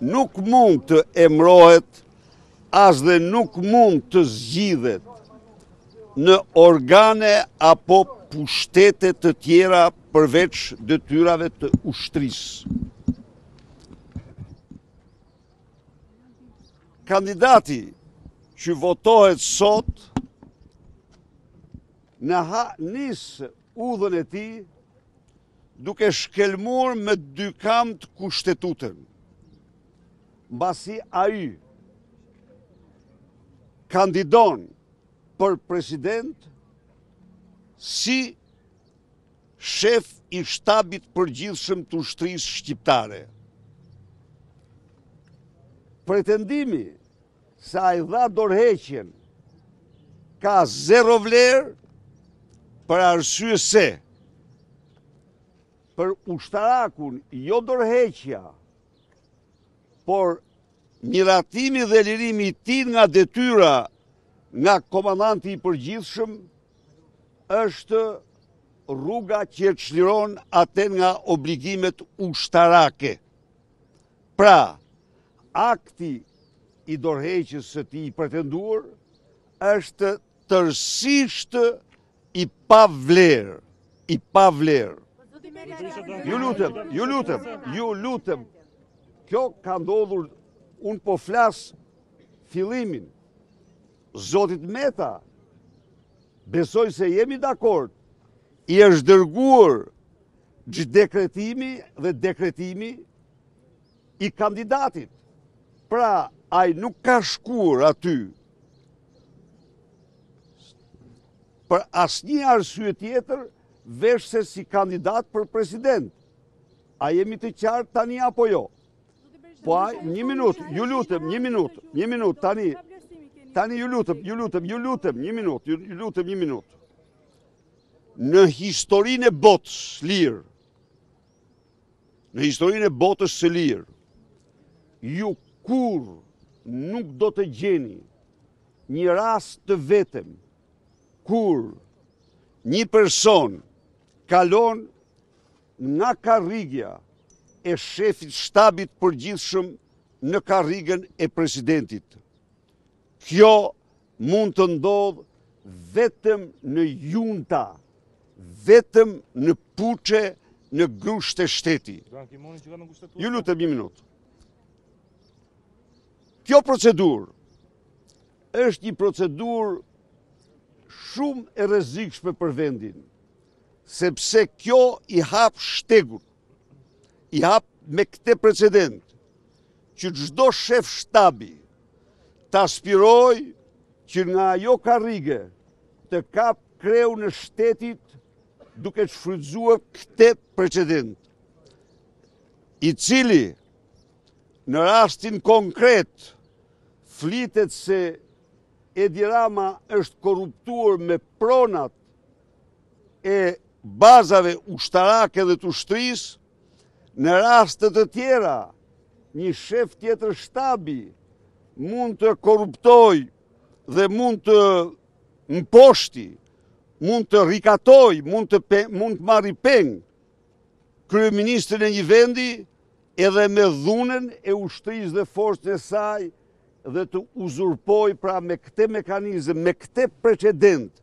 nuk mund të emrohet as dhe nuk mund të zgjidhet në organe apo pushtete të tjera përveç detyrave të ushtrisë. Kandidati që votohet sot na e nis udhën e tij duke shkelmuar me dy këmbët kushtetutën. Mbasi ai kandidon për president si shef i shtabit përgjithshëm të ushtrisë shqiptare. Pretendimi Se ai dha dorëheqjen ka zero vlerë për arsye se për ushtarakun jo dorëheqja, por miratimi dhe lirimi i tij nga detyra nga komandanti i përgjithshëm është rruga që e çliron atë nga obligimet ushtarake. Pra, akti i dorëheqjes së tij i pretenduar është tërësisht i pavlerë, i pavlerë. Ju lutem, ju lutem, ju lutem. Kjo ka ndodhur, unë po flas fillimin. Zotit Meta, besoj se jemi dakord, i është dërguar Çdekretimi dhe dekretimi i kandidatit. Pra, ai nuk ka shkuar aty për asnjë arsye tjetër veçse si kandidat për president. A jemi të qartë tani apo jo? Po a, një minutë, ju lutem, një minutë, një minutë, tani, tani ju lutem, ju lutem, ju lutem, një minutë, ju lutem, një minutë. Në historinë e botës së lirë, në historinë e botës së lirë, ju kurrë nuk do të gjeni një rast të vetëm kur një person kalon nga karrigja e shefit shtabit përgjithshëm në karrigën e presidentit. Kjo Mund të ndodhë vetëm në junta, vetëm në puçe, në grushte shteti. Ju lutem një minutë. Kjo procedurë është një procedurë shumë e rrezikshme për vendin, sepse kjo i hap shtegut. I hap me këtë precedent që çdo shef shtabi të aspirojë që nga ajo karrige të kapë kreun e shtetit duke shfrytëzuar këtë precedent, i cili në rastin konkret flitet se Edi Rama është korruptuar me pronat e bazave ushtarake dhe të ushtrisë, në raste të tjera, një shef tjetër shtabi mund të korruptojë dhe mund të mposhtë, mund të rikatojë, mund të marrë peng kryeministrin e një vendi edhe me dhunën e ushtrisë dhe forcën e saj dhe të uzurpojë pra me këtë mekanizëm, me këtë precedent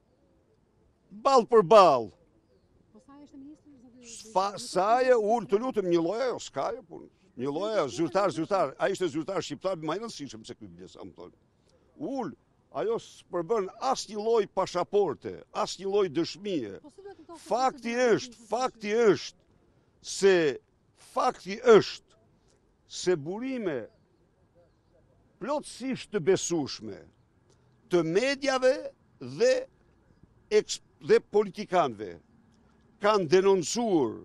Ballë për ballë. Po sa është ministri? Sa sa e ul të lutem njëlloj ajo s'ka ajo punë. Njëlloj ajo zyrtar zyrtar, ai ishte zyrtar shqiptar më i rëndësishëm se ky biles, më thonë. Ul Ajo s'përbën asnjë lloj pashaporte, asnjë lloj dëshmie. Po fakti është, fakti është, se fakti është, se burime plotësisht të besueshme të mediave dhe politikanëve kanë denoncuar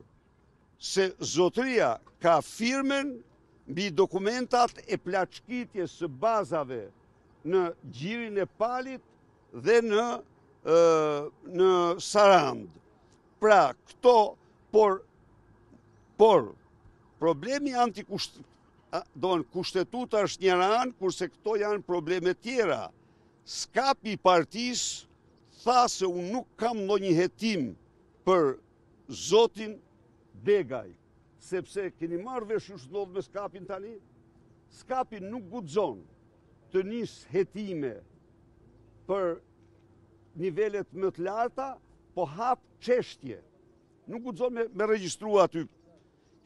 se zotëria ka firmën mbi dokumentat e plaçkitjes së bazave në Gjirin e Palit dhe në në Sarandë. Pra, këto Por, por, problemi antikusht, donë, kushtetuta është njëra anë, kurse këto janë probleme tjera. Skapi i partisë tha se unë nuk kam ndonjë hetim për zotin Begaj, sepse keni marrë vesh ju ç'ndodh me skapin tani, skapi nuk guxon të nisë hetime për nivelet më të larta, po hap Çështje. Nuk guxon me me regjistru aty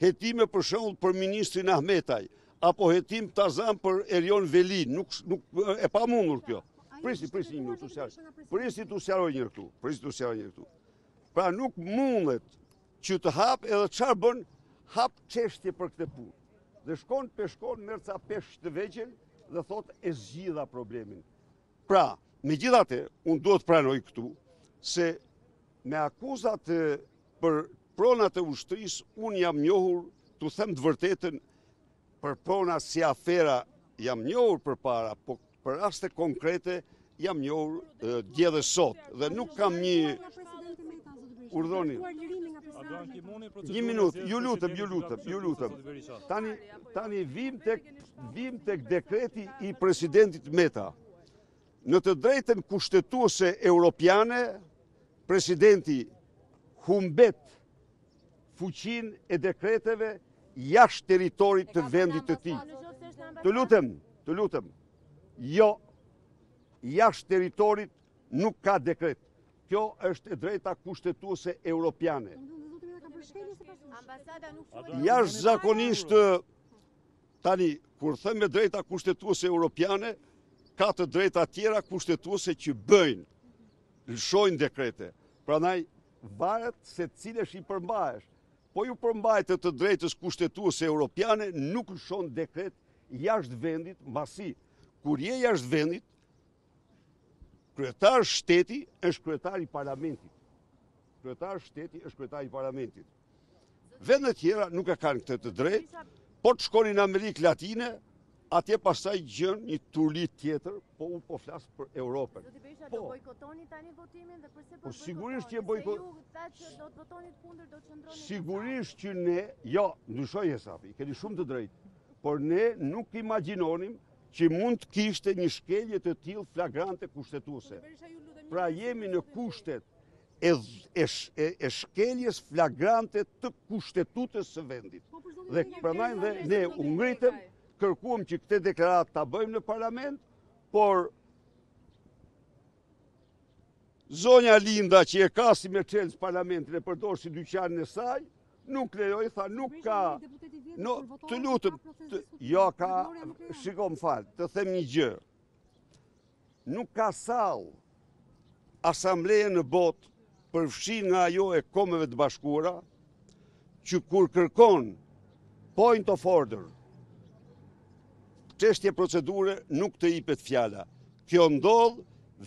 hetime për shembull për ministrin Ahmetaj apo hetim ta zëmë për Erion Velinë, nuk nuk e pamundur kjo. Prit, prit një minutë, sqaroj. Prit të sqaroj një këtu, prit të sqaroj një këtu. Pra nuk mundet që të hapë edhe çfarë bën hap çështje për këtë punë. Dhe shkon peshkon merr ca peshq të vegjël dhe thotë e zgjidha problemin. Pra, megjithatë, unë duhet pranoj këtu, se me akuzat për pronat e ushtrisë, unë jam njohur të them të vërtetën për pronat si afera, jam njohur përpara, po për raste konkrete, jam njohur dje dhe sot, dhe nuk kam një... Urdhoni. Një minutë, ju lutem, ju lutem, ju lutem. Tani, tani vijmë tek Vijmë tek dekreti i presidentit Meta. Në të drejtën kushtetuese europiane, presidenti humbet fuqinë e dekreteve jashtë territorit të vendit të tij. Të lutem, të lutem, jo, jashtë territorit nuk ka dekret. Kjo është e drejta kushtetuese europiane. Jashtë zakonisht Tani, kur themi e drejta kushtetuese europiane, ka të drejta tjera kushtetuese që bëjnë, lëshojnë dekrete. Prandaj, varet se cilësh i përmbahesh. Po iu përmbajte të drejtës kushtetuese europiane, nuk lëshon dekret jashtë vendit, mbasi, kur je jashtë vendit, kryetar shteti është kryetar i parlamentit. Kryetar shteti është kryetar i parlamentit. Vende tjera nuk e kanë këtë të drejtë, po të shkoni në Amerikë Latine, atje pastaj gjen një turli tjetër, po unë po flas për Europën. Do t'i bejshë atë po. bojkotoni tani votimin dhe përse po, po Sigurisht që bojkot... Se ju thatë që do të votonit kundër, do të qëndroni... Sigurisht që ne, jo, ndryshoi hesapi, keni shumë të drejtë, por ne nuk imagjinonim që mund të kishte një shkelje të tillë flagrante kushtetuese. Pra jemi në kushtet e shkeljes flagrante të kushtetutës së vendit. Po, dhe prandaj dhe ne u ngritëm, kërkuam që këtë deklaratë ta bëjmë në parlament, por zonja Linda që e ka si me çelës parlamentin e përdor si dyqanin e saj, nuk lejoi, tha nuk ka, të lutem, jo ka, shiko, më fal, të them një gjë, Nuk ka sallë asambleje në botë, përfshirë nga ajo e Kombeve të Bashkuara, që kur kërkon point of order, çështje procedure nuk të ipet fjala. Kjo ndodh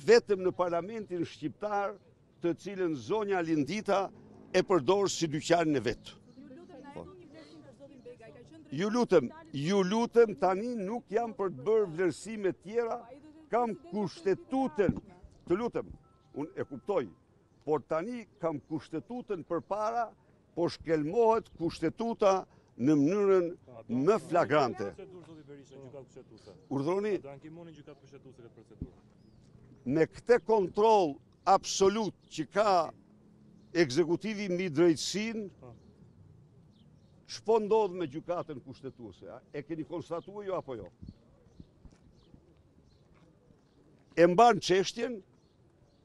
vetëm në parlamentin shqiptar të cilën zonja Lindita e përdor si dyqanin e vet. Ju lutem, ju lutem tani nuk jam për të bërë vlerësime tjera, kam kushtetutën. Të lutem, unë e kuptoj, por tani kam kushtetutën përpara Po shkelmohet kushtetuta në mënyrën më flagrante. Urdhëroni? Me këtë kontroll absolut që ka ekzekutivi mbi drejtësinë, ç'po ndodh me gjykatën kushtetuese? E keni konstatuar, jo apo jo? E mban çështjen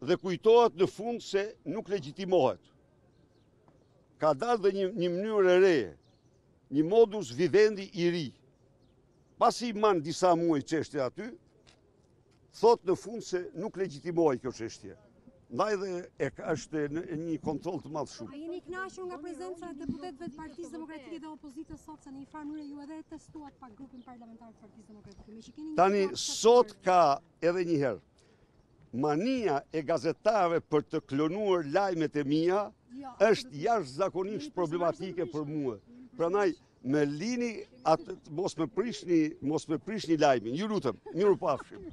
dhe kujtohet në fund se nuk legjitimohet. Ka dalë dhe një një mënyrë e re, një modus vivendi i ri. Pasi i man disa muaj çështje aty, thotë në fund se nuk legjitimohet kjo çështje. Ndaj dhe e ka është një kontroll të madh shumë. A jeni kënaqur nga prezenca e deputetëve të partisë demokratike dhe opozitës sot, se në një farë mënyre ju edhe e testuat pak grupin parlamentar të partisë demokratike? Tani, sot ka edhe njëherë, Mania e gazetarëve për të klonuar lajmet e mia jo, është jashtëzakonisht problematike për mua. Prandaj më lini atë mos më prishni, mos më prishni lajmin. Ju lutem, mirupafshim.